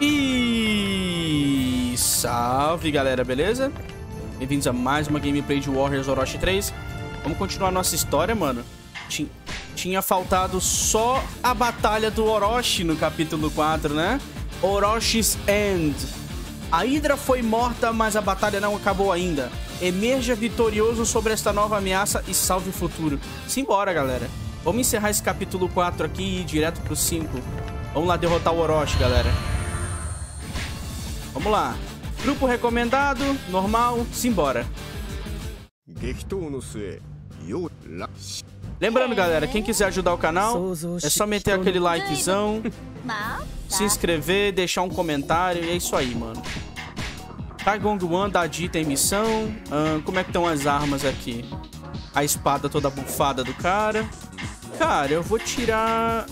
E salve galera, beleza? Bem-vindos a mais uma gameplay de Warriors Orochi 3 Vamos continuar nossa história, mano. Tinha, faltado só a batalha do Orochi no capítulo 4, né? Oroshi's End. A Hydra foi morta, mas a batalha não acabou ainda. Emerja vitorioso sobre esta nova ameaça e salve o futuro. Simbora, galera. Vamos encerrar esse capítulo 4 aqui e ir direto pro 5 Vamos lá derrotar o Orochi, galera Vamos lá. Grupo recomendado, normal, simbora. Lembrando, galera, quem quiser ajudar o canal, é só meter aquele likezão, se inscrever, deixar um comentário e é isso aí, mano. Taigong Wan da Di tem missão. como é que estão as armas aqui? A espada toda bufada do cara. Cara, eu vou tirar...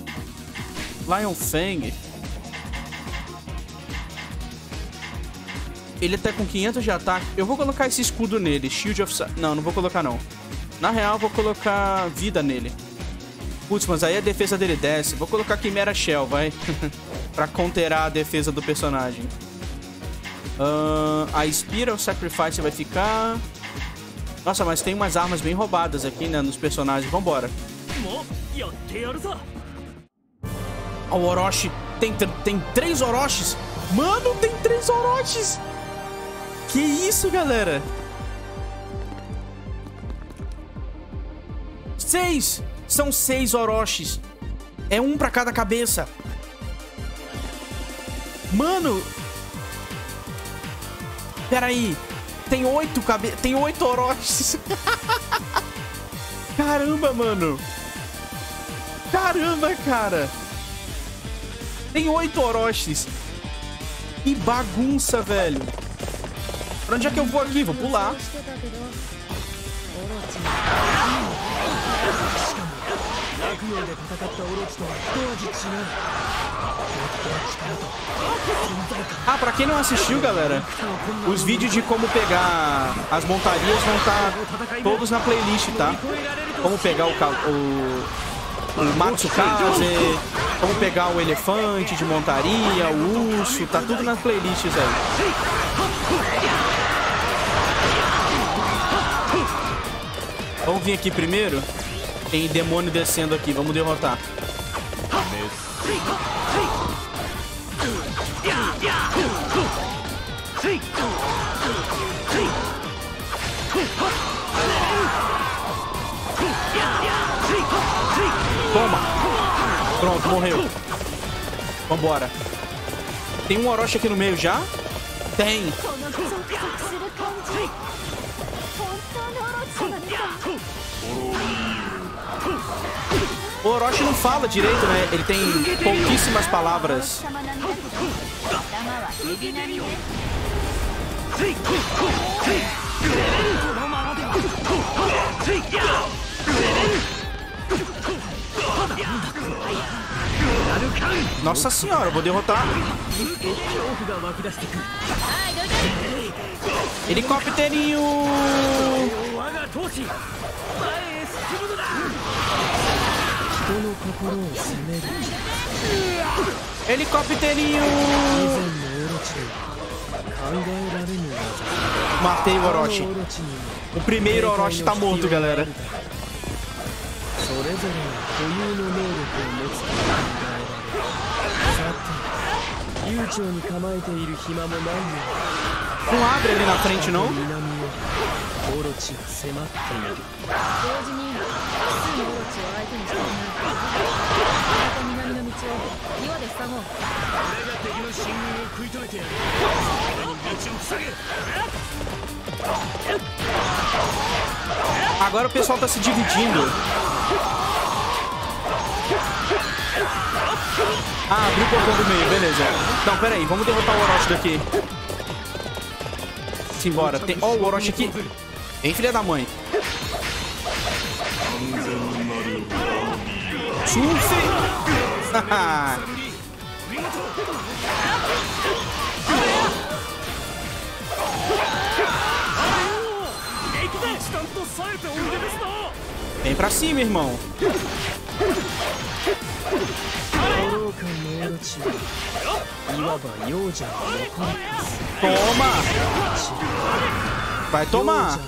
Lion Fang. Ele tá com 500 de ataque. Eu vou colocar esse escudo nele. Shield of... Não, não vou colocar, não. Na real, vou colocar vida nele. Putz, mas aí a defesa dele desce. Vou colocar Quimera Shell, vai. pra conterar a defesa do personagem. Uh, a Spiral Sacrifice vai ficar... Nossa, mas tem umas armas bem roubadas aqui, né, nos personagens. Vambora. O Orochi. Tem, tem três Orochis. Mano, tem três Orochis. Que isso, galera? Seis! São seis Orochis. É um pra cada cabeça. Mano! Peraí. Tem oito cabe... Tem oito Orochis. Caramba, mano. Caramba, cara. Tem oito Orochis. Que bagunça, velho. Pra onde é que eu vou aqui? Vou pular. Ah, pra quem não assistiu, galera, os vídeos de como pegar as montarias vão estar tá todos na playlist, tá? Como pegar o, o, o Matsukaze, como pegar o elefante de montaria, o urso, tá tudo nas playlists aí. Vamos vir aqui primeiro. Tem demônio descendo aqui. Vamos derrotar. Toma. Pronto, morreu. Vambora. Tem um Orochi aqui no meio já? Tem. O Orochi não fala direito, né? Ele tem pouquíssimas palavras. Nossa senhora, eu vou derrotar. Helicópterinho! Helicópterinho! Matei o Orochi. O primeiro Orochi tá morto, galera. Não abre ali na frente, não? Agora o pessoal tá se dividindo. Ah, abriu o portão do meio, beleza. Não, pera aí, vamos derrotar o Orochi daqui. Simbora. Tem... Ó, oh, o Orochi aqui. Vem, filha da mãe. Surfe! Vem pra cima, irmão. Toma! Vai tomar!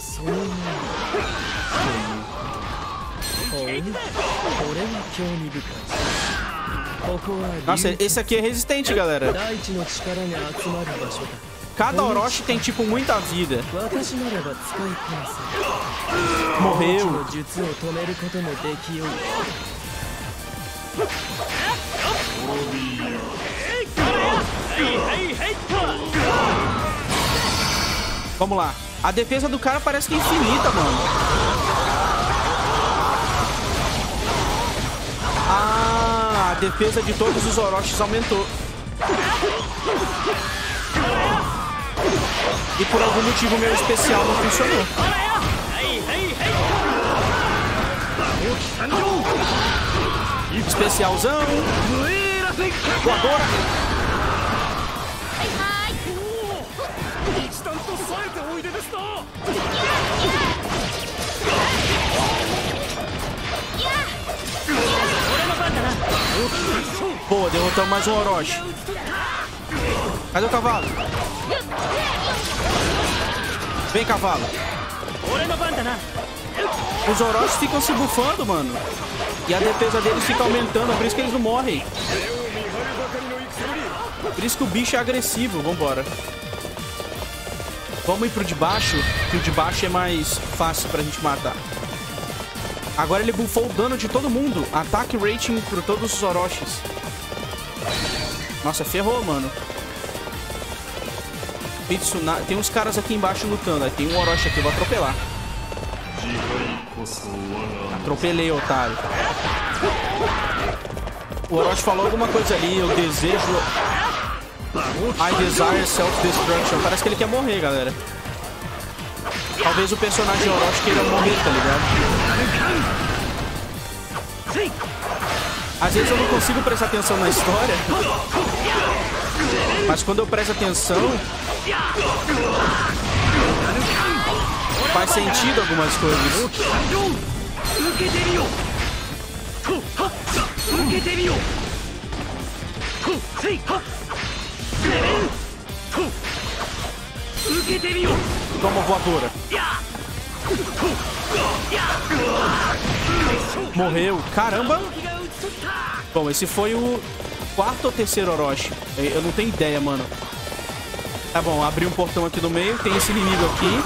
Nossa, esse aqui é resistente, galera. Cada Orochi tem, tipo, muita vida. Morreu. Vamos lá. A defesa do cara parece que é infinita, mano. Ah, a defesa de todos os Orochis aumentou. E por algum motivo meu especial não funcionou. Especialzão. Voadora. Boa, derrotamos mais um Orochi. Cadê o cavalo? Vem, cavalo. Os Orochis ficam se bufando, mano. E a defesa deles fica aumentando, é por isso que eles não morrem. Por isso que o bicho é agressivo. Vambora. Vamos ir pro de baixo, que o de baixo é mais fácil pra gente matar. Agora ele buffou o dano de todo mundo. Ataque rating por todos os Orochis. Nossa, ferrou, mano. Pitsuna... Tem uns caras aqui embaixo lutando. Aí tem um Orochi aqui, eu vou atropelar. Atropelei, otário. O Orochi falou alguma coisa ali. Eu desejo... I desire self-destruction. Parece que ele quer morrer, galera. Talvez o personagem Orochi queira morrer, tá ligado? Às vezes eu não consigo prestar atenção na história. Mas quando eu presto atenção... Faz sentido algumas coisas. Toma voadora. Morreu. Caramba. Bom, esse foi o quarto ou terceiro Orochi. Eu não tenho ideia, mano. Tá bom, abri um portão aqui no meio. Tem esse inimigo aqui.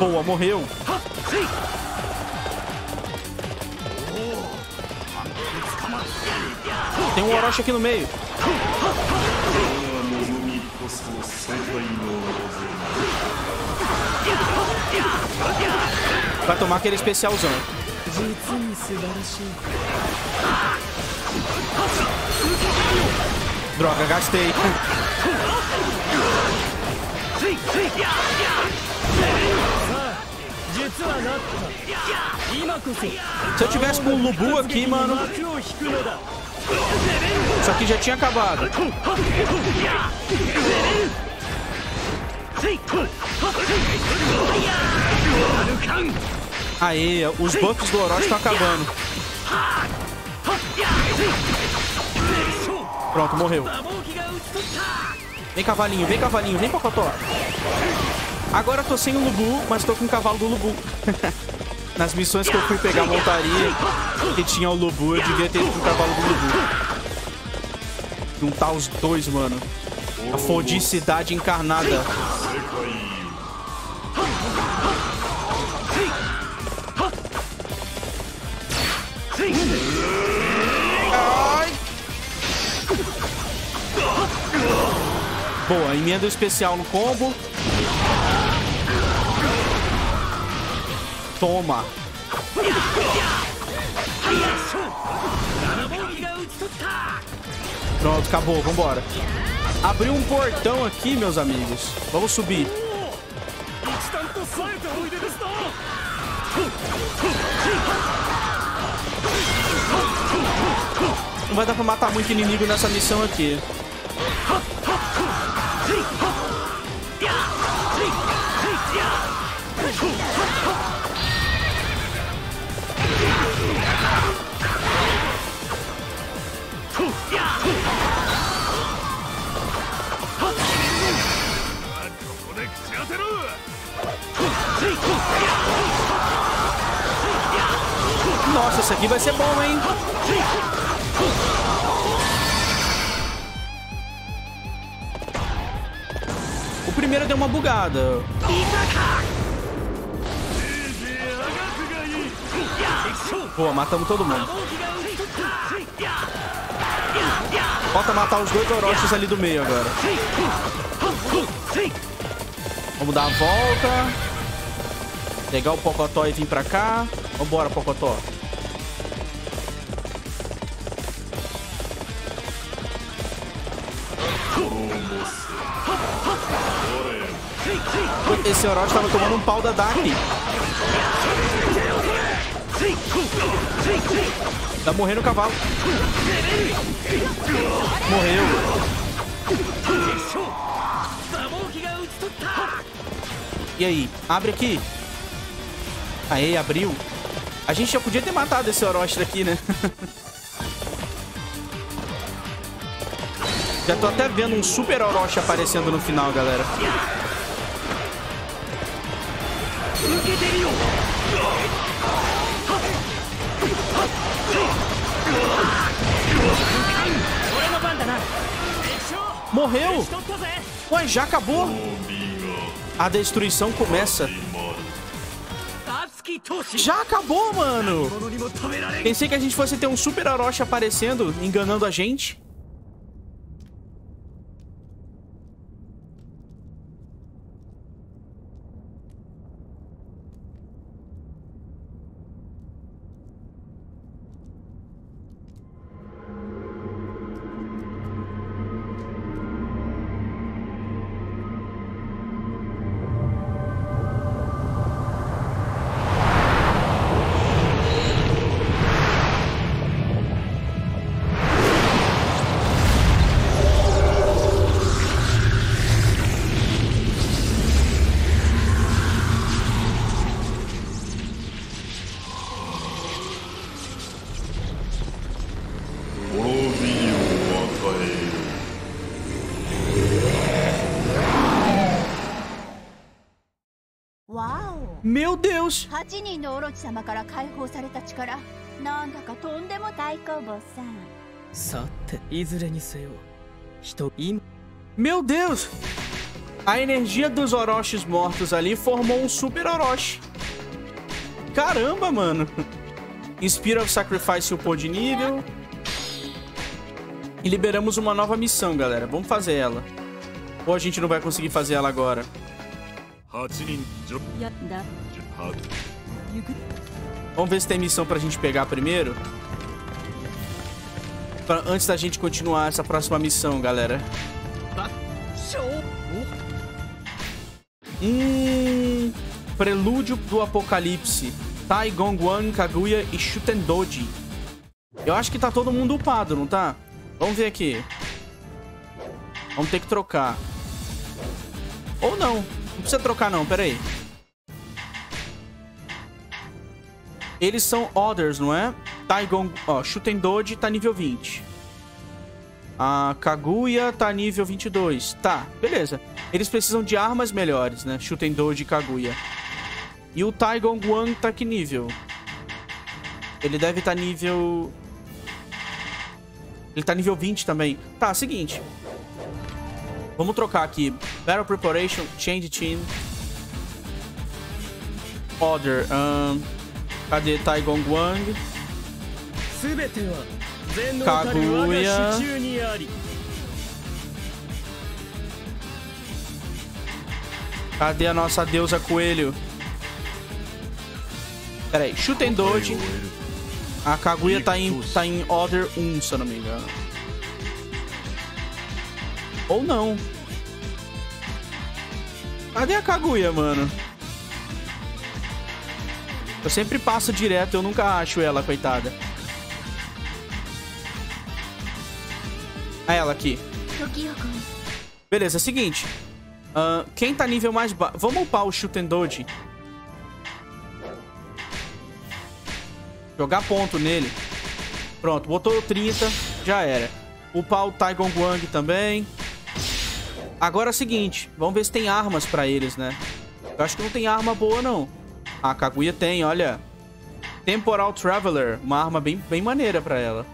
Boa, morreu. Tem um Orochi aqui no meio. Vai tomar aquele especialzão. Droga, gastei. Se eu tivesse com o Lubu aqui, mano. Isso aqui já tinha acabado. Aê, os buffs do Orochi estão acabando. Pronto, morreu. Vem, cavalinho, vem, cavalinho, vem, Pocotó. Agora tô sem o Lubu, mas tô com o cavalo do Lubu. Nas missões que eu fui pegar montaria que tinha o Lubu, eu devia ter ido com o cavalo do Lubu. Juntar os dois, mano. A fodicidade encarnada. Ai. Boa, emenda especial no combo. Toma. Pronto, acabou, vambora. Abriu um portão aqui, meus amigos. Vamos subir. Não vai dar pra matar muito inimigo nessa missão aqui. Nossa, esse aqui vai ser bom, hein? O primeiro deu uma bugada. Boa, matamos todo mundo. Falta matar os dois Orochis ali do meio agora. Vamos dar a volta. Pegar o Pocotó e vir pra cá. Vambora, Pocotó. Esse Orochi tava tomando um pau da Daki. Tá morrendo o cavalo. Morreu. E aí? Abre aqui. Aê, abriu. A gente já podia ter matado esse Orochi daqui, né? já tô até vendo um super Orochi aparecendo no final, galera. Morreu? Ué, já acabou? A destruição começa. Já acabou, mano. Pensei que a gente fosse ter um Super Orochi aparecendo, enganando a gente. 今 Meu Deus! A energia dos Orochis mortos ali formou um Super Orochi. Caramba, mano! Inspira o Sacrifice upou de nível. E liberamos uma nova missão, galera. Vamos fazer ela. Ou a gente não vai conseguir fazer ela agora? Vamos ver se tem missão pra gente pegar primeiro. Pra, antes da gente continuar essa próxima missão, galera. Hum, Prelúdio do Apocalipse. Tai Gongguan, Kaguya e Shutendoji. Eu acho que tá todo mundo upado, não tá? Vamos ver aqui. Vamos ter que trocar. Ou não. Não precisa trocar não, Peraí. aí. Eles são Others, não é? Taigong, ó, Shutendoji tá nível 20. A Kaguya tá nível 22. Tá, beleza. Eles precisam de armas melhores, né? Shutendoji e Kaguya. E o Taigong Wan tá que nível? Ele deve estar tá nível... Ele tá nível 20 também. Tá, seguinte. Vamos trocar aqui. Battle Preparation, Change Team. Order. ahn, Cadê Taigong Wang? Kaguya. Cadê a nossa deusa coelho? Pera aí, em Doji. A Kaguya tá em, tá em Order 1, se eu não me engano. Ou não. Cadê a Kaguya, mano? Eu sempre passo direto, eu nunca acho ela, coitada. A ela aqui. Beleza, é o seguinte. Uh, quem tá nível mais baixo... Vamos upar o Shoot and Dodge. Jogar ponto nele. Pronto, botou 30, já era. Upar o Taigon Guang também. Agora é o seguinte, vamos ver se tem armas pra eles, né? Eu acho que não tem arma boa, não. A Kaguya tem, olha. Temporal Traveler. Uma arma bem, bem maneira pra ela.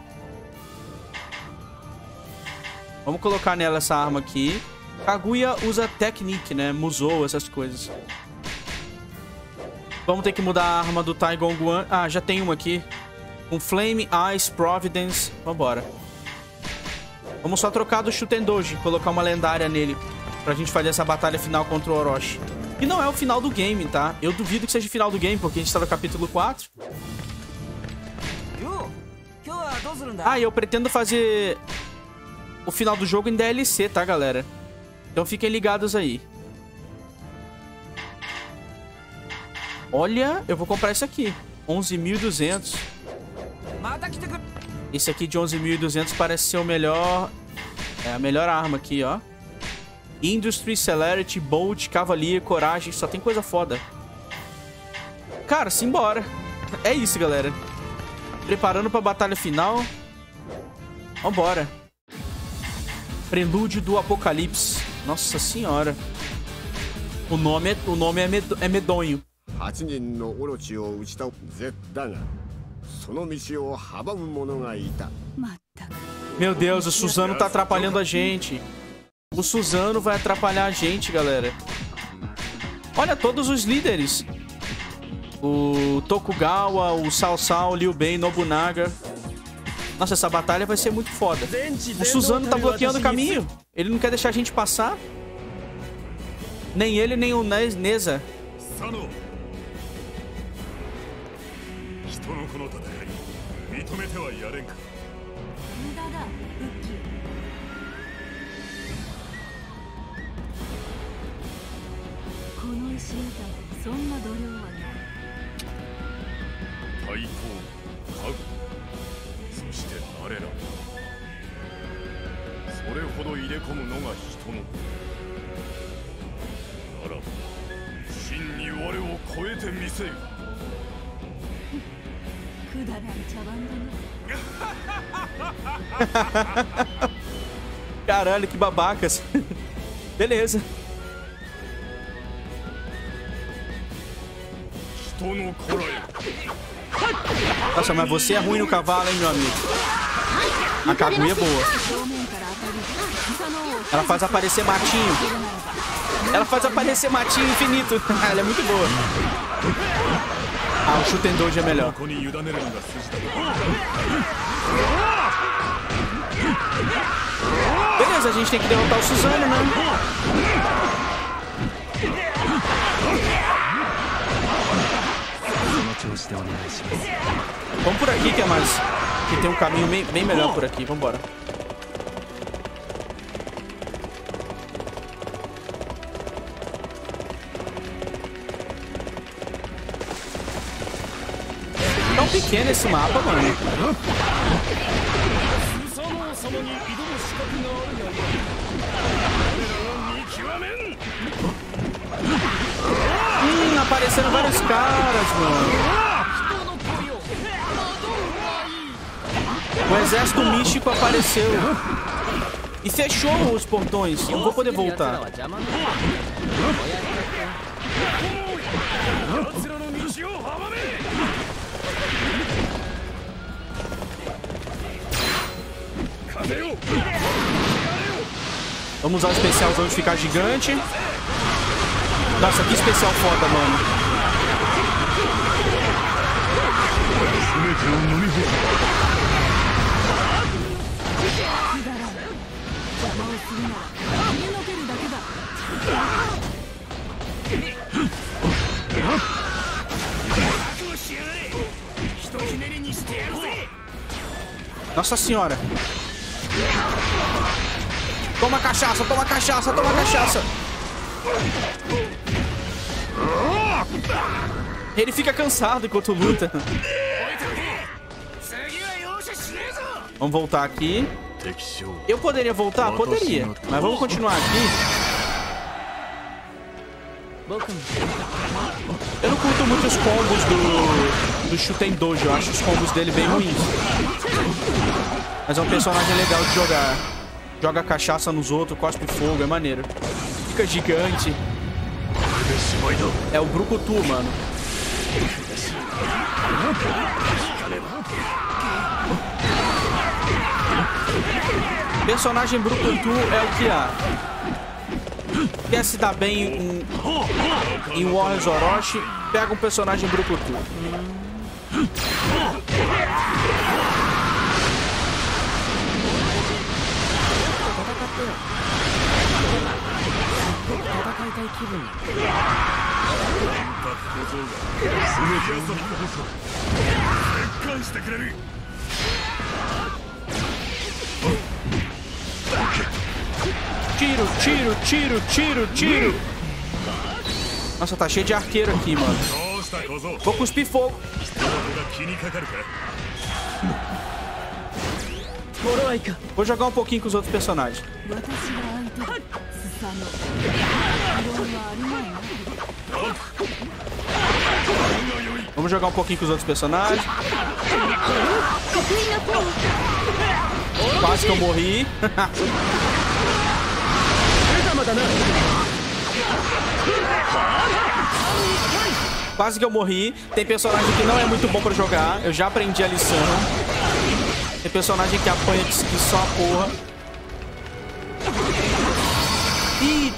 Vamos colocar nela essa arma aqui. Kaguya usa Technique, né? Musou, essas coisas. Vamos ter que mudar a arma do Taigon Guan. Ah, já tem uma aqui. Com Flame, Ice, Providence. Vambora. Vamos só trocar do Shutendoji. Colocar uma lendária nele. Pra gente fazer essa batalha final contra o Orochi. E não é o final do game, tá? Eu duvido que seja o final do game, porque a gente tá no capítulo 4. Ah, e eu pretendo fazer o final do jogo em DLC, tá, galera? Então fiquem ligados aí. Olha, eu vou comprar esse aqui. 11.200. Esse aqui de 11.200 parece ser o melhor... É a melhor arma aqui, ó. Industry, Celerity, Bolt, Cavalier, Coragem. Só tem coisa foda. Cara, simbora. É isso, galera. Preparando pra batalha final. Vambora. Prelúdio do Apocalipse. Nossa senhora. O nome é, o nome é, med é medonho. 8人のオロチを打ち倒ぜだがその道を阻む者がいた Meu Deus, o Suzano tá atrapalhando a gente. O Suzano vai atrapalhar a gente, galera. Olha, todos os líderes. O Tokugawa, o Salsal, Liu Bei, Nobunaga. Nossa, essa batalha vai ser muito foda. O Suzano tá bloqueando o caminho. Ele não quer deixar a gente passar. Nem ele, nem o Neza. この石歌そんな度量はない対等家具そして慣れなそれほど入れ込むのが人のならば真に我を超えてみせよくだらん茶番だな Caralho, que babacas. Beleza. Nossa, mas você é ruim no cavalo, hein, meu amigo? A Kaguya é boa. Ela faz aparecer matinho. Ela faz aparecer matinho infinito. Ela é muito boa. Ah, o Shuten é melhor. Beleza, a gente tem que derrotar o Suzano, né? Vamos por aqui que é mais... Que tem um caminho bem, bem melhor por aqui. Vambora. Tão pequeno esse mapa, mano. Hum, aparecendo vários caras, mano. O exército místico apareceu. E fechou os portões. Não vou poder voltar. Vamos usar o especial, vamos ficar gigante. Nossa, que especial foda, mano. Nossa senhora. Toma cachaça, toma cachaça, toma cachaça. Ele fica cansado enquanto luta. Vamos voltar aqui. Eu poderia voltar? Poderia. Mas vamos continuar aqui. Eu não curto muito os combos do, do Shuten Dojo. Eu acho os combos dele bem ruins. Mas é um personagem legal de jogar. Joga cachaça nos outros, cospe fogo, é maneiro. Fica gigante. É o Brucutu, mano. Personagem Brucutu é o que há. Quer se dar bem em, em Warriors Orochi, pega um personagem Brucutu. Tiro, tiro, tiro, tiro, tiro. Nossa, tá cheio de arqueiro aqui, mano. どうした小僧 Vou cuspir fogo. 人のことが気にかかるか Vou jogar um pouquinho com os outros personagens. 私が相手だスサノ異論はあるまいな Vamos jogar um pouquinho com os outros personagens. Quase que eu morri. Quase que eu morri. Tem personagem que não é muito bom pra jogar. Eu já aprendi a lição. Tem personagem que apanha que que só a porra.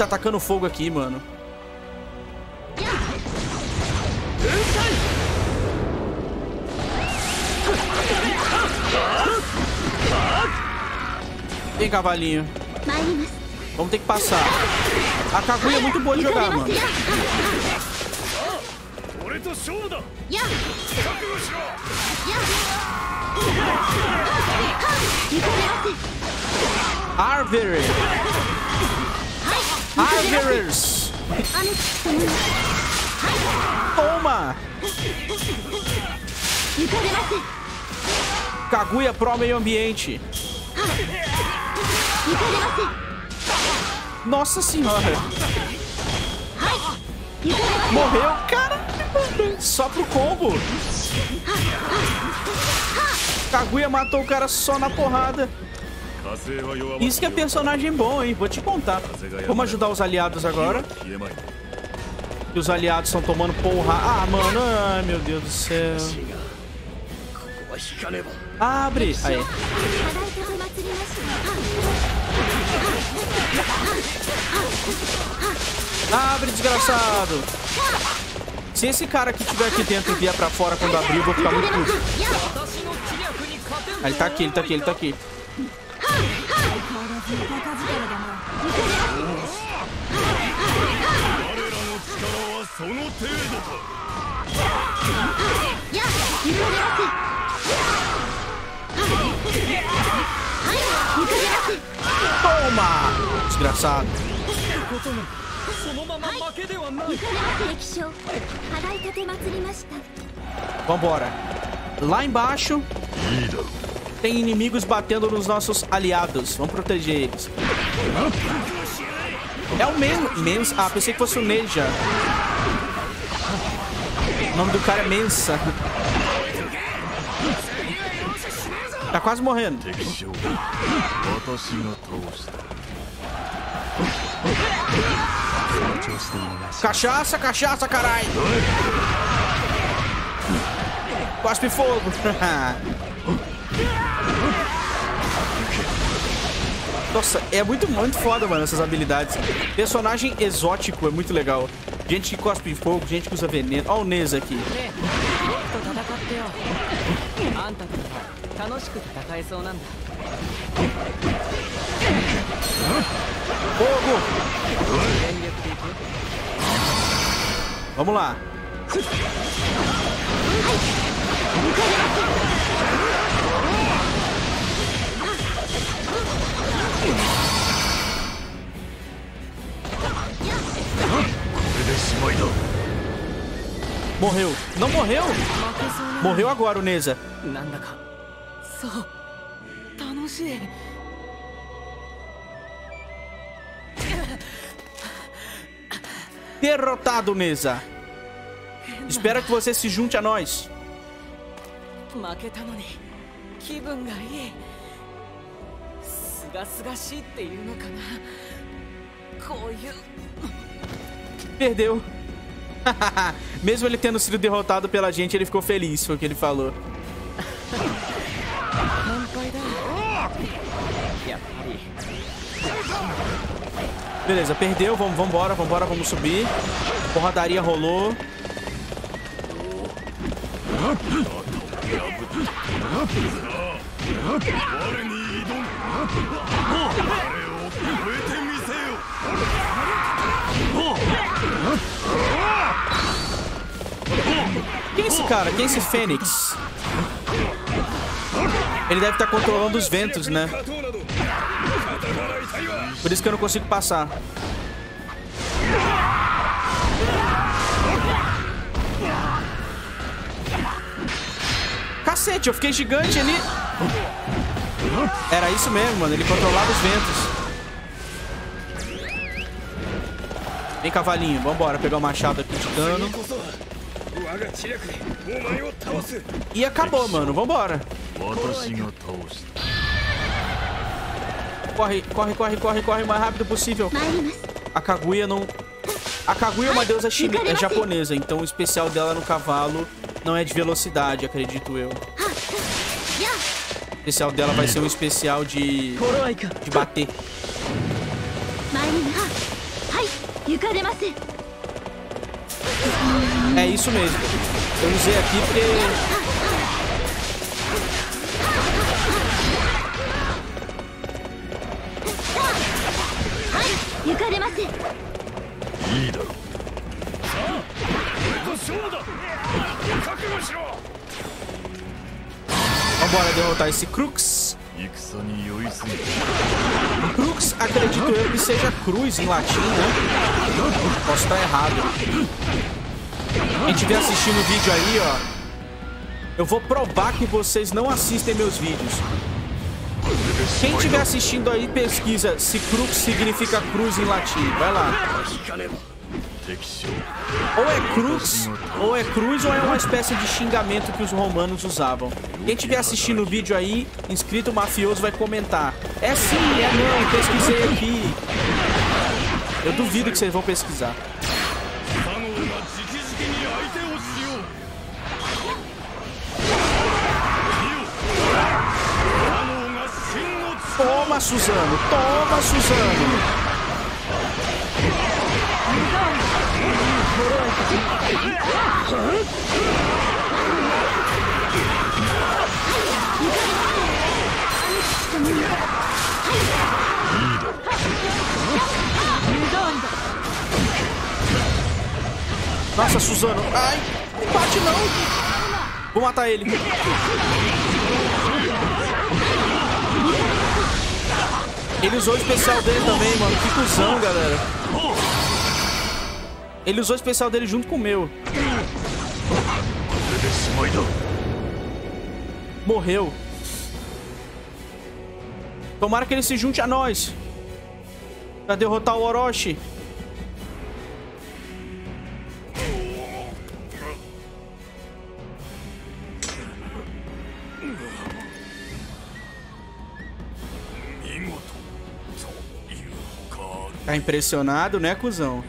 tá atacando fogo aqui, mano. Vem, cavalinho. Vamos ter que passar. A Kaguya é muito boa de jogar, mano. Arvery. Avers! Toma! Kaguya Pro Meio Ambiente. Nossa senhora. Morreu, cara. Só pro combo. Kaguya matou o cara só na porrada. Isso que é personagem bom, hein? Vou te contar. Vamos ajudar os aliados agora. E os aliados estão tomando porra. Ah, mano. Ai, meu Deus do céu. Abre! Aí. Abre, desgraçado! Se esse cara que estiver aqui dentro vier pra fora quando abrir, eu vou ficar muito puto. Ele tá aqui, ele tá aqui, ele tá aqui. その程度かや行かれますはい行かれます Toma! Desgraçado. そのまま負けではない行かれます液晶課題立て祭りました Vambora. Lá embaixo Tem inimigos batendo nos nossos aliados. Vamos proteger eles. É o Men... Mensa. Ah, pensei que fosse o Neja. O nome do cara é Mensa. Tá quase morrendo. Cachaça, cachaça, carai! Cospe fogo! Nossa, é muito, muito foda, mano, essas habilidades. Personagem exótico é muito legal. Gente que cospe fogo, gente que usa veneno. Olha o Nez aqui. Fogo! Vamos lá. Morreu. Não morreu? Morreu agora o Neza. なんだかそう楽しい Derrotado, Neza. Espero que você se junte a nós. 負けたのに気分がいい すがすがしいっていうのかなこういう Perdeu. Mesmo ele tendo sido derrotado pela gente, ele ficou feliz, foi o que ele falou. 乾杯だやっぱり Beleza, perdeu, vamos vambora, vambora, vamos subir. Porradaria rolou. Quem é esse cara? Quem é esse Fênix? Ele deve estar controlando os ventos, né? Por isso que eu não consigo passar. Cacete, eu fiquei gigante ali. Era isso mesmo, mano. Ele controlava os ventos. Vem, cavalinho. Vambora. Pegar o machado aqui de dano. E acabou, mano. Vambora. Corre, corre, corre, corre, corre. O mais rápido possível. A Kaguya não... A Kaguya é uma deusa chile... é japonesa, então o especial dela no cavalo não é de velocidade, acredito eu. O especial dela vai ser um especial de... de bater. É isso mesmo. Eu usei aqui porque... Bora derrotar esse Crux. Crux, acredito eu que seja cruz em latim, né? Posso estar errado. Quem estiver assistindo o vídeo aí, ó. Eu vou provar que vocês não assistem meus vídeos. Quem estiver assistindo aí, pesquisa se crux significa cruz em latim. Vai lá. Ou é cruz, ou é cruz ou é uma espécie de xingamento que os romanos usavam. Quem estiver assistindo o vídeo aí, inscrito mafioso, vai comentar. É sim, é não, pesquisei aqui. Eu duvido que vocês vão pesquisar. Toma, Suzano! Toma, Suzano! Nossa, Suzano. Ai, bate não. Vou matar ele. Ele usou o especial dele também, mano. Que cuzão, galera. Ele usou o especial dele junto com o meu. Morreu. Tomara que ele se junte a nós. Pra derrotar o Orochi. Tá impressionado, né, cuzão?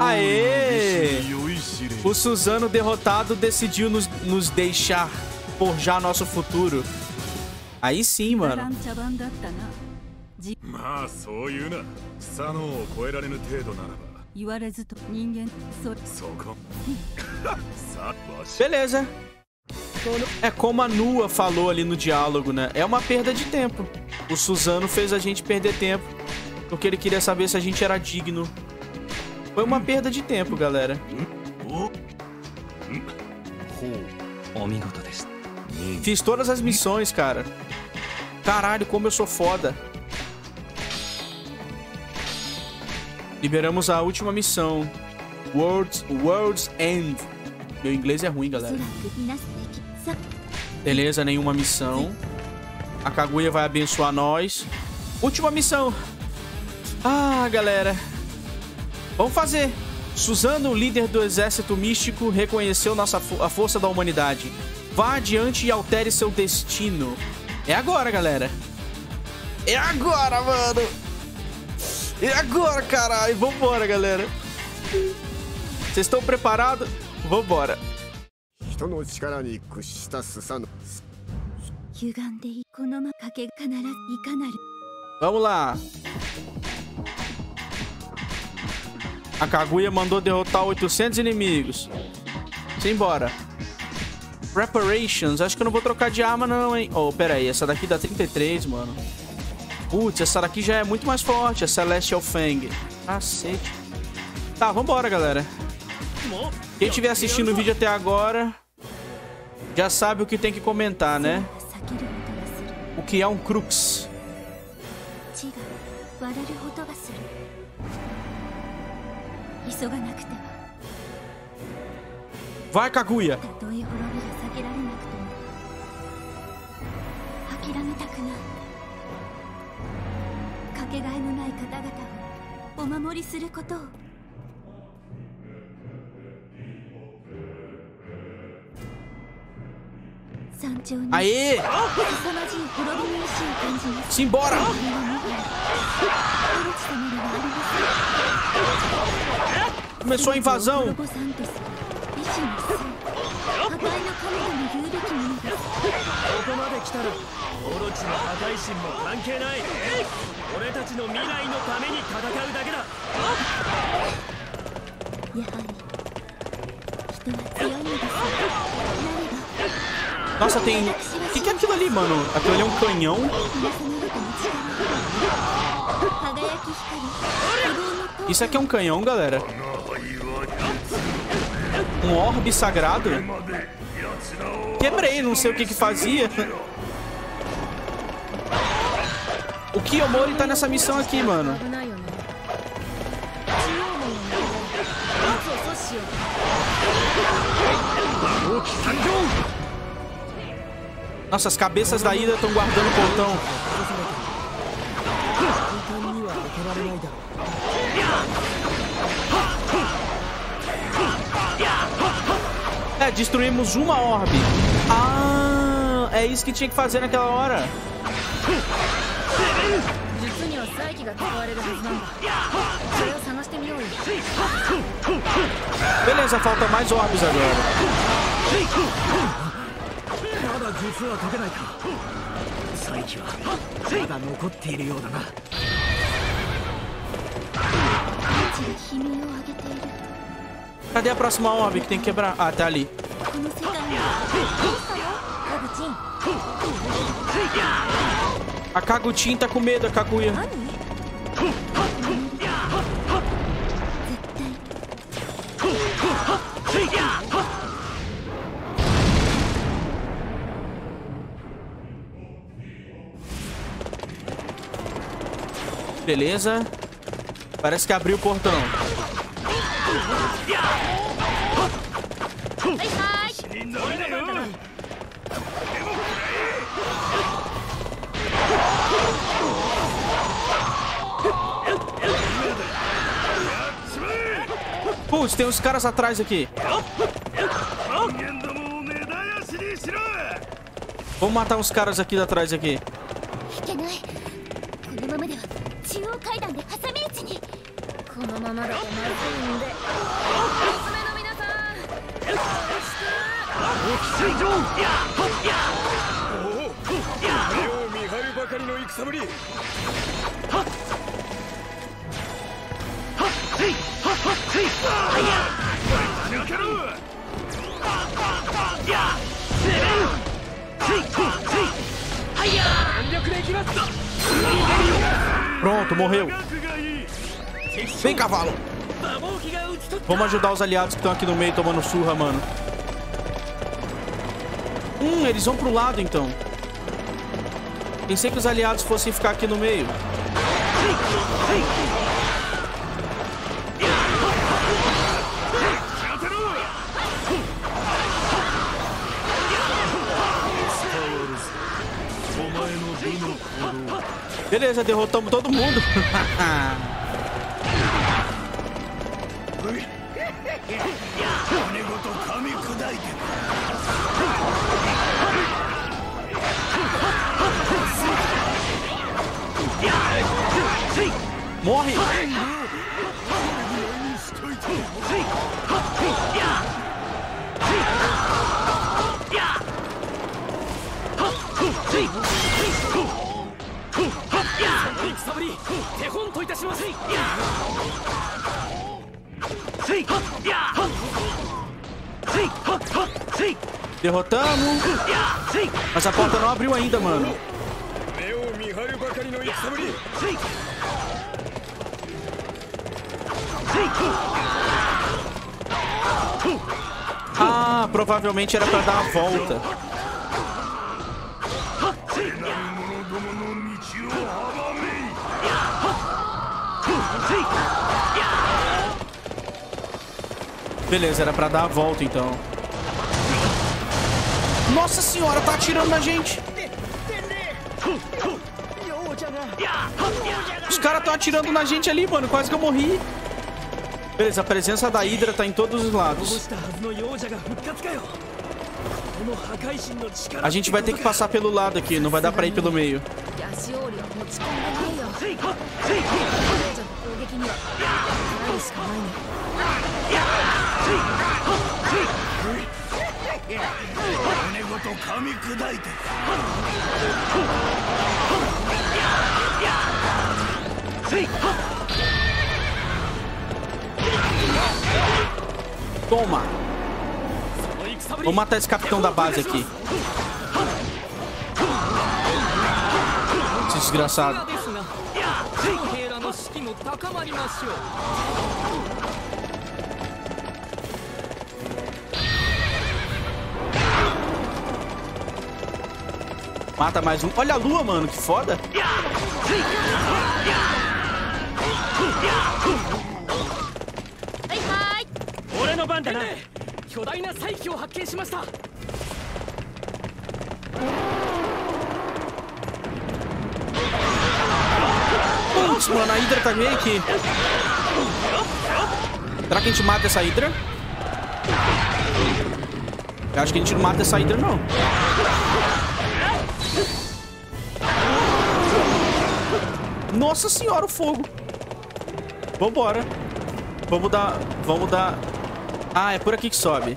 Aê! 美酒に酔いしれ O Suzano derrotado decidiu nos, nos deixar forjar nosso futuro. Aí sim, mano. 茶番だったなまあそういうな佐野を超えられぬ程度ならば言われずと人間そそこさあわし Beleza. É como a Nua falou ali no diálogo, né? É uma perda de tempo. O Suzano fez a gente perder tempo. Porque ele queria saber se a gente era digno. foi uma perda de tempo, galera. Fiz todas as missões, cara. Caralho, como eu sou foda. Liberamos a última missão. World's, World's End. Meu inglês é ruim, galera. Beleza, nenhuma missão. A Kaguya vai abençoar nós. Última missão. Ah, galera. Vamos fazer. Suzano, líder do exército místico, reconheceu nossa a força da humanidade. Vá adiante e altere seu destino. É agora, galera. É agora, mano. É agora, caralho. Vambora, galera. Vocês estão preparados? Vambora. 人の力に屈したスサノ 歪んでいこのまかけ必ずいかなる Vamos lá. A Kaguya mandou derrotar 800 inimigos. Simbora. Preparations. Acho que eu não vou trocar de arma não, hein? Oh, pera aí. Essa daqui dá 33, mano. Putz, essa daqui já é muito mais forte. A Celestial Fang. Cacete. Tá, vambora, galera. Quem estiver assistindo o vídeo até agora... Já sabe o que tem que comentar, né? O que é um Crux. 急がなくては Vai, Kaguya. たとえ滅びが避けられなくても諦めたくないかけがえのない方々をお守りすることを山頂に Aê! 凄まじい滅びの意志を感じます Simbora! これはもはやオロチ様ではありません Começou a invasão. Nossa, tem... O que, que é aquilo ali, mano? Aquilo ali é um canhão? Isso aqui é um canhão, galera. Um orbe sagrado? Quebrei, não sei o que que fazia. O Kiyomori tá nessa missão aqui, mano. Nossa, as cabeças da ida estão guardando o portão. É, destruímos uma orbe. Ah, é isso que tinha que fazer naquela hora. 術には再起が使われるはずなんだそれを探してみようよ Beleza, falta mais orbes agora. まだ術は解けないか再起はまだ残っているようだな命が悲鳴を上げている Cadê a próxima orbe que tem que quebrar? Ah, tá ali. A Kagutin tá com medo, a Kaguya. Beleza. Parece que abriu o portão. はいはい Putz, tem uns caras atrás aqui. 人間どもを目絶やしにしろ Vamos matar uns caras aqui atrás aqui. るばかりの戦ぶり抜けろ Pronto, morreu. 額がいい Vem, cavalo. Vamos ajudar os aliados que estão aqui no meio tomando surra, mano. Hum, eles vão pro lado, então. Pensei que os aliados fossem ficar aqui no meio. Beleza, derrotamos todo mundo. モアヒ手本といたしますせいはっやはっせいはっはっせい Derrotamos. Mas a porta não abriu ainda, mano. Ah, provavelmente era pra dar a volta. Beleza, era pra dar a volta então. Nossa senhora, tá atirando na gente. Os caras estão atirando na gente ali, mano. Quase que eu morri. Beleza, a presença da Hydra tá em todos os lados. A gente vai ter que passar pelo lado aqui, não vai dar pra ir pelo meio. 骨ごと噛み砕いて Toma. その戦ぶり Vou matar esse capitão da base aqui. Esse desgraçado. Mata mais um. Olha a lua, mano, que foda. Putz, mano, a Hydra tá meio aqui. Será que a gente mata essa Hydra? Eu acho que a gente não mata essa Hydra, não. Nossa senhora, o fogo. Vambora. Vamos dar... Vamos dar... Ah, é por aqui que sobe.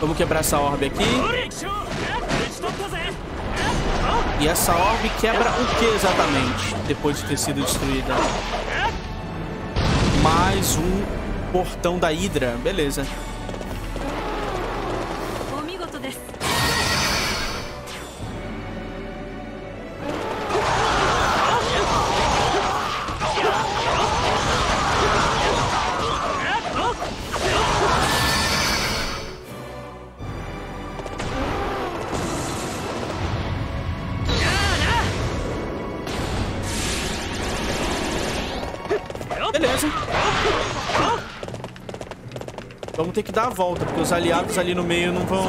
Vamos quebrar essa orbe aqui. E essa orbe quebra o que exatamente? Depois de ter sido destruída. Mais um portão da Hidra. Beleza. dar a volta, porque os aliados ali no meio não vão...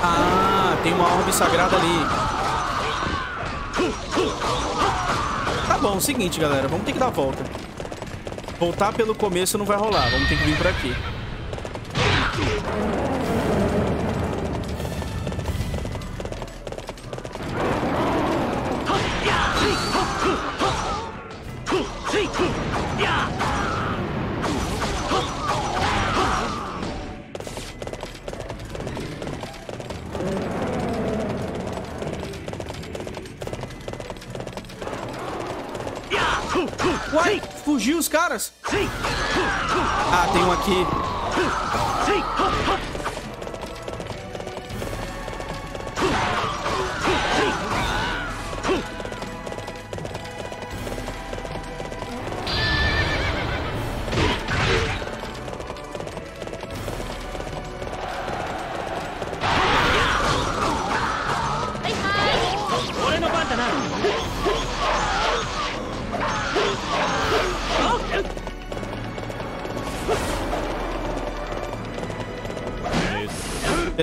Ah, tem uma orbe sagrada ali. Tá bom, seguinte, galera. Vamos ter que dar a volta. Voltar pelo começo não vai rolar. Vamos ter que vir por aqui. Aqui.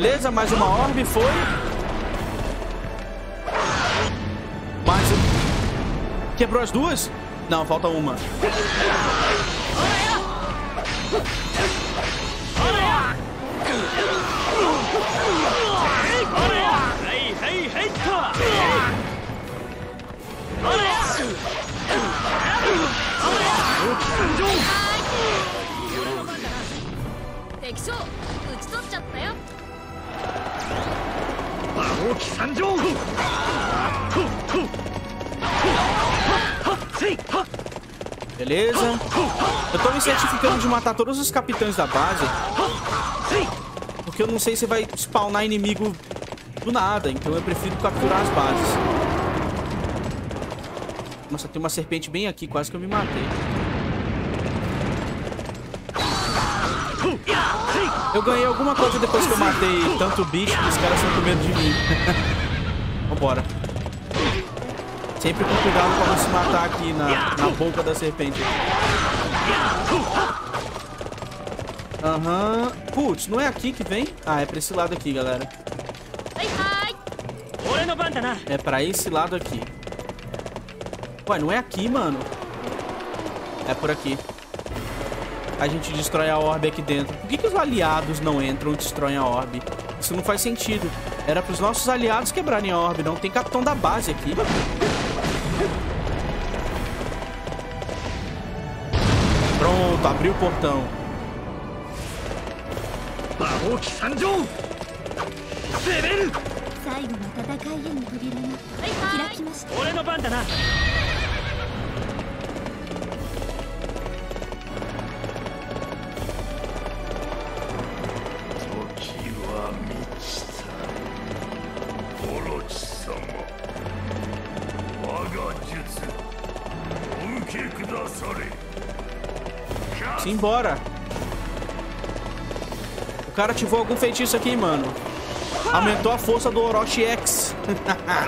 Beleza, mais uma orbe foi. Mais um. Quebrou as duas? Não, falta uma. 魔王騎参上ふっふっはっせいはっ Beleza. Eu tô me certificando de matar todos os capitães da base. Porque eu não sei se vai spawnar inimigo do nada. Então eu prefiro capturar as bases. Nossa, tem uma serpente bem aqui. Quase que eu me matei. Eu ganhei alguma coisa depois que eu matei tanto bicho que os caras estão com medo de mim. Vambora. Sempre com cuidado pra não se matar aqui na, na boca da serpente. Aham. Uhum. Putz, não é aqui que vem? Ah, é pra esse lado aqui, galera. É pra esse lado aqui. Ué, não é aqui, mano. É por aqui A gente destrói a orbe aqui dentro. Por que, que os aliados não entram e destroem a orbe? Isso não faz sentido. Era pros nossos aliados quebrarem a orbe. Não tem capitão da base aqui. Pronto, abriu o portão. 魔王騎参上攻める最後の戦いへの扉が開きました俺の番だな embora. O cara ativou algum feitiço aqui, mano. Aumentou a força do Orochi X.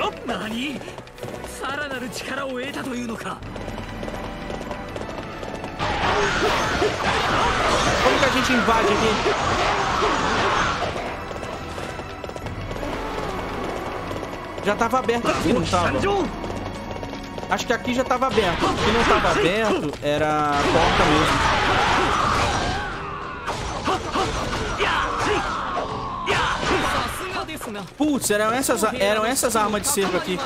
Como que a gente invade aqui? Já tava aberto aqui, não tava? Acho que aqui já tava aberto. O que não tava aberto era a porta mesmo. isso, meu. Putz, eram essas, né? eram essas armas de cerco aqui.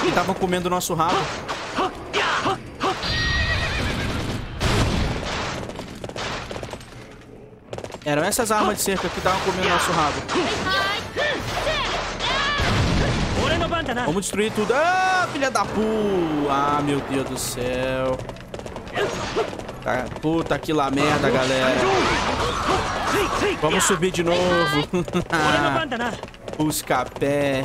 Que estavam comendo o nosso rabo. Eram essas armas de cerco que estavam comendo o nosso rabo. Vamos destruir tudo. Ah, filha da puta! Ah, meu Deus do céu. Tá, puta que lá merda, galera. Vamos subir de novo. Busca pé.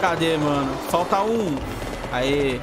Cadê, mano? Falta um. Aí.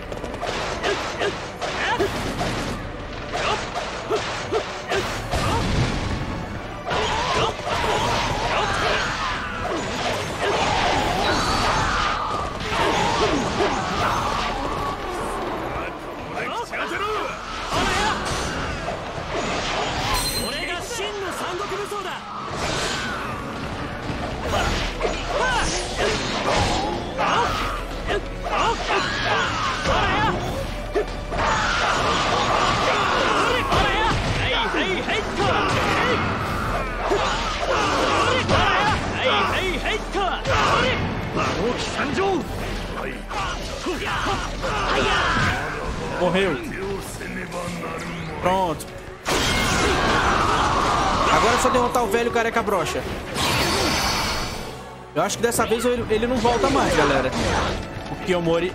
Morreu. Pronto. Agora é só derrotar o velho careca brocha. Eu acho que dessa vez ele, ele não volta mais, galera. O Kiyomori.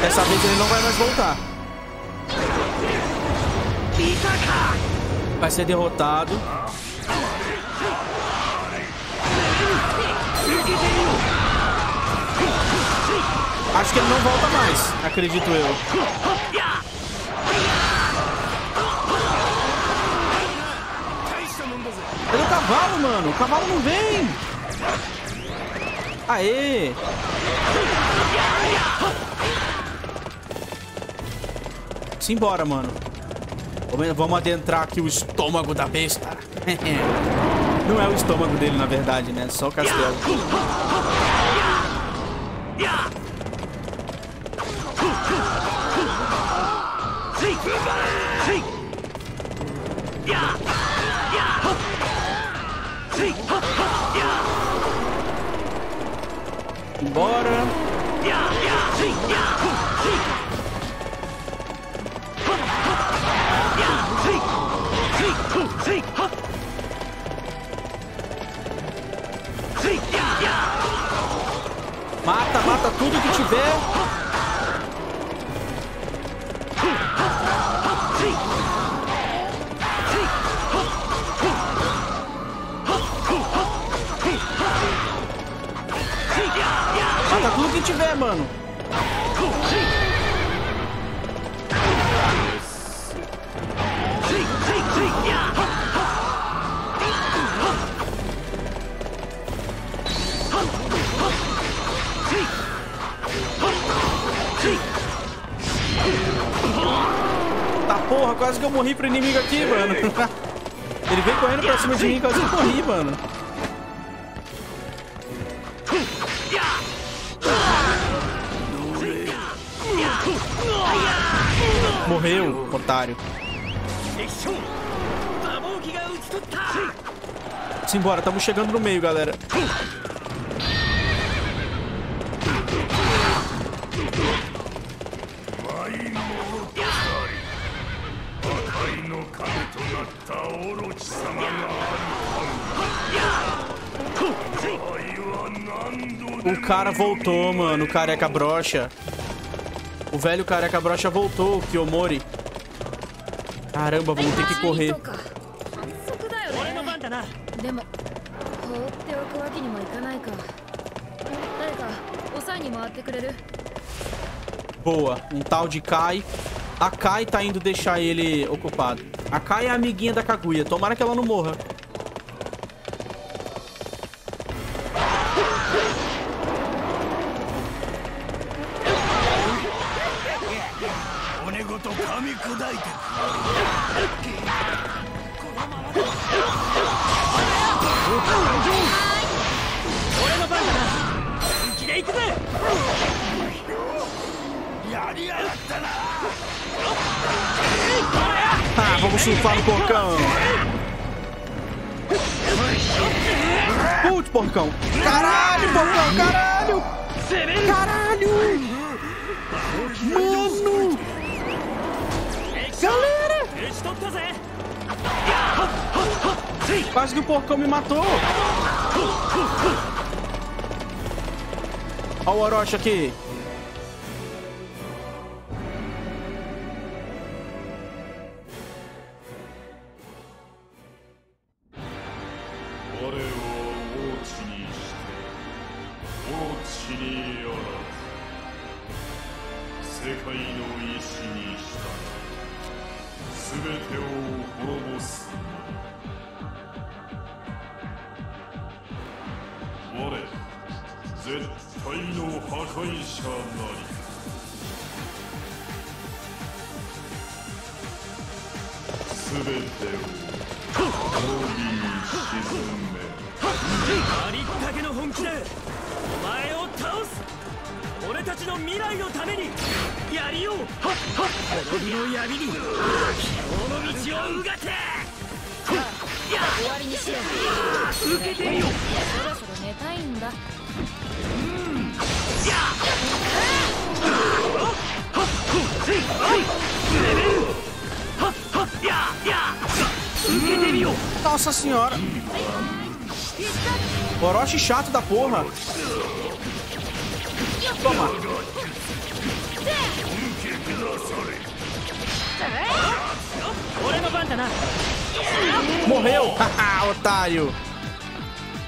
Dessa vez ele não vai mais voltar. Vai ser derrotado. Acho que ele não volta mais, acredito eu. Cadê o cavalo, mano? O cavalo não vem. Aê! Simbora, mano. Vamos- adentrar aqui o estômago da besta. Não é o estômago dele, na verdade, né? Só o castelo. Embora. Mata, mata tudo que tiver. Mata tudo que tiver, mano. Tá porra, quase que eu morri pro inimigo aqui, mano. Ele veio correndo pra cima de mim, quase que eu morri, mano. Morreu, otário. Simbora, estamos chegando no meio, galera. O cara voltou, mano, o careca brocha. O velho careca brocha voltou, o Kiyomori. Caramba, vamos ter que correr. Boa, um tal de Kai. A Kai tá indo deixar ele ocupado. A Kai é a amiguinha da Kaguya. Tomara que ela não morra. Porcão me matou. Olha o Orochi aqui. 我絶対の破壊者なり全てを滅びに沈めありったけの本気でお前を倒す俺たちの未来のためにやりよう滅びの闇に希望の道をうがて終わりにしよう受けてみよそろそろ 寝たいんだ 受けてみよ Nossa senhora. Orochi chato da porra. Toma. 俺の番だな Morreu. Haha, otário.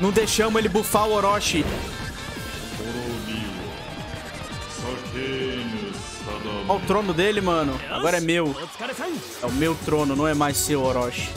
Não deixamos ele bufar o Orochi. Olha o trono dele, mano. Agora é meu. É o meu trono, não é mais seu, Orochi.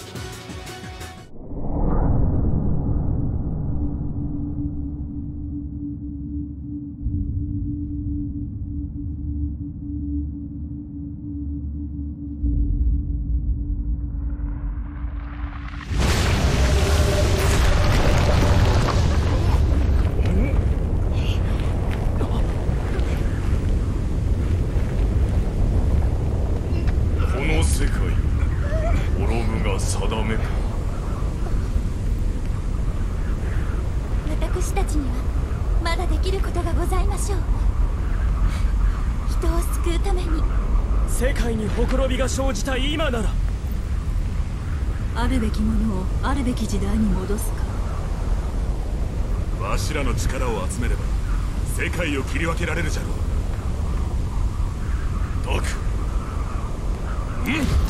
定め。か私たちにはまだできることがございましょう。人を救うために。世界にほころびが生じた今なら。あるべきものをあるべき時代に戻すか。わしらの力を集めれば世界を切り分けられるじゃろう。ドクちょ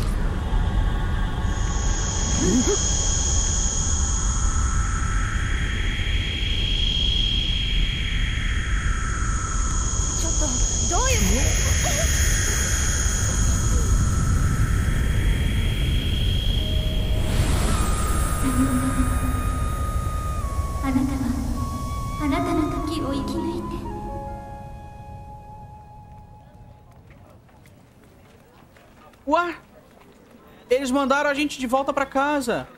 Mm-hmm. mandaram a gente de volta pra casa.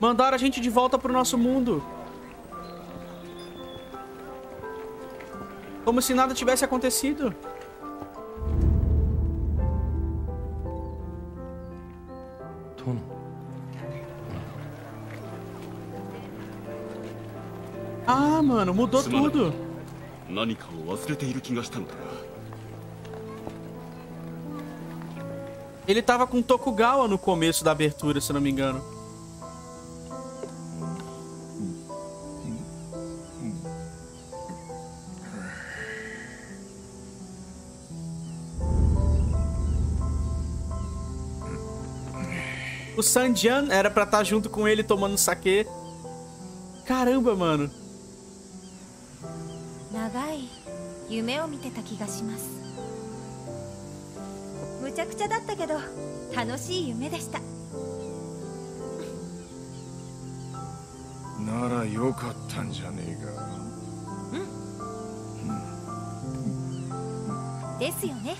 Mandaram a gente de volta pro nosso mundo. Como se nada tivesse acontecido. Ah, mano, mudou tudo. 何かを忘れている気がしたのだ Ele tava com Tokugawa no começo da abertura, se não me engano. O Sanjian era pra estar junto com ele tomando saque. Caramba, mano. 長い夢を見てた気がしますむ ちゃくちゃだったけど楽しい夢でしたならよかったんじゃねえかですよね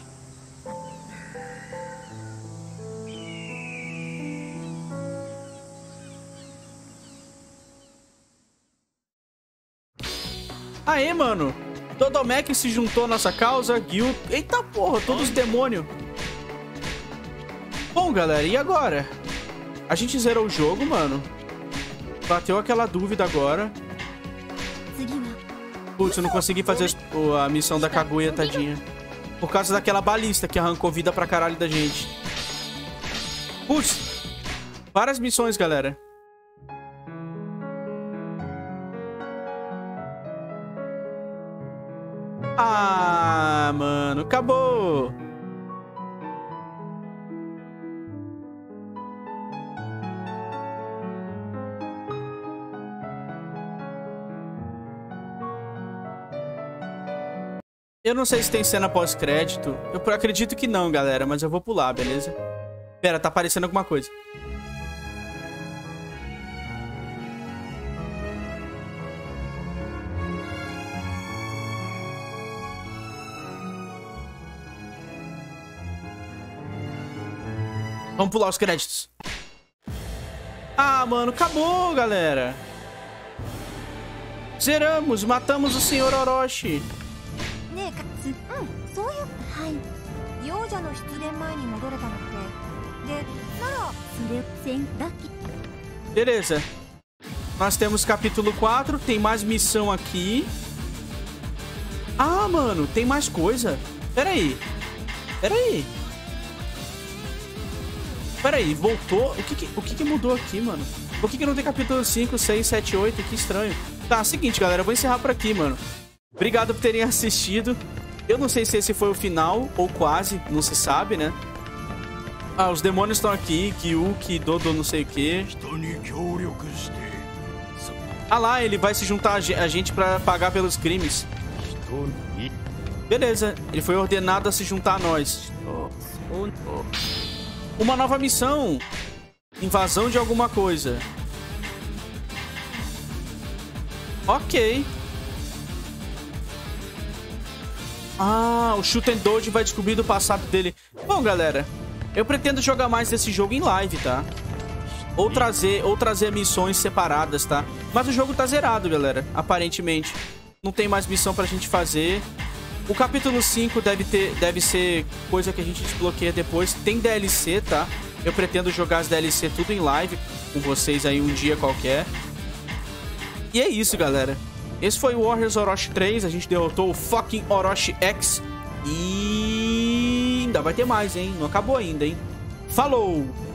Aê, mano. Dodomec se juntou à nossa causa. Gil... Eita porra, todos os Bom, galera, e agora? A gente zerou o jogo, mano. Bateu aquela dúvida agora. Putz, eu não consegui fazer a missão da Kaguya, tadinha. Por causa daquela balista que arrancou vida pra caralho da gente. Putz, várias missões, galera. Eu não sei se tem cena pós-crédito. Eu acredito que não, galera, mas eu vou pular, beleza? Pera, tá aparecendo alguma coisa. Vamos pular os créditos. Ah, mano, acabou, galera. Zeramos, matamos o Senhor Orochi. ねえかつうんそういうはい幼女の出現前に戻れたのってでならそれ戦だけ Beleza. Nós temos capítulo 4, tem mais missão aqui. Ah, mano, tem mais coisa. Pera aí. Pera aí. Pera aí, voltou? O que que, o que que mudou aqui, mano? Por que que não tem capítulo 5, 6, 7, 8? Que estranho. Tá, seguinte, galera. Eu vou encerrar por aqui, mano. Obrigado por terem assistido. Eu não sei se esse foi o final ou quase, não se sabe, né? Ah, os demônios estão aqui, Kyuki, Dodo não sei o que. Ah lá, ele vai se juntar a gente para pagar pelos crimes. Beleza, ele foi ordenado a se juntar a nós. Uma nova missão. Invasão de alguma coisa. Ok. Ah, o Shuten Doji vai descobrir do passado dele. Bom, galera, eu pretendo jogar mais desse jogo em live, tá? Ou trazer, ou trazer missões separadas, tá? Mas o jogo tá zerado, galera, aparentemente. Não tem mais missão pra gente fazer. O capítulo 5 deve, ter, deve ser coisa que a gente desbloqueia depois. Tem DLC, tá? Eu pretendo jogar as DLC tudo em live com vocês aí um dia qualquer. E é isso, galera. Esse foi o Warriors Orochi 3. A gente derrotou o fucking Orochi X. E ainda vai ter mais, hein? Não acabou ainda, hein? Falou!